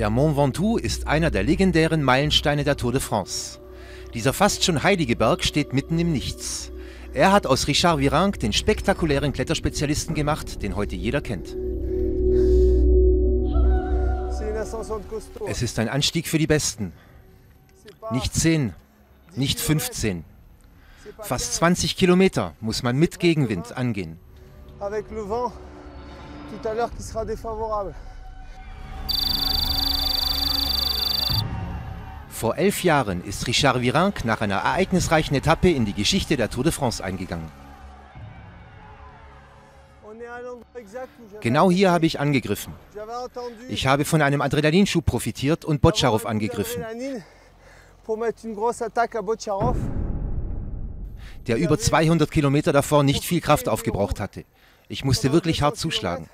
Der Mont Ventoux ist einer der legendären Meilensteine der Tour de France. Dieser fast schon heilige Berg steht mitten im Nichts. Er hat aus Richard Virenque den spektakulären Kletterspezialisten gemacht, den heute jeder kennt. Es ist ein Anstieg für die Besten. Nicht 10, nicht 15. Fast 20 Kilometer muss man mit Gegenwind angehen. Vor elf Jahren ist Richard Virenque nach einer ereignisreichen Etappe in die Geschichte der Tour de France eingegangen. Genau hier habe ich angegriffen. Ich habe von einem Adrenalinschub profitiert und Botscharov angegriffen. Der über 200 Kilometer davor nicht viel Kraft aufgebraucht hatte. Ich musste wirklich hart zuschlagen.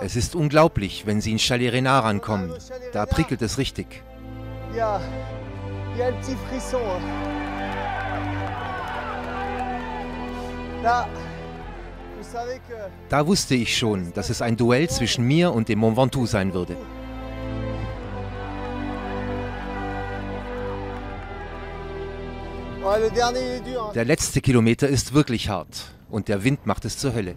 Es ist unglaublich, wenn Sie in Chalet Renard ankommen. Da prickelt es richtig. Da wusste ich schon, dass es ein Duell zwischen mir und dem Mont Ventoux sein würde. Der letzte Kilometer ist wirklich hart und der Wind macht es zur Hölle.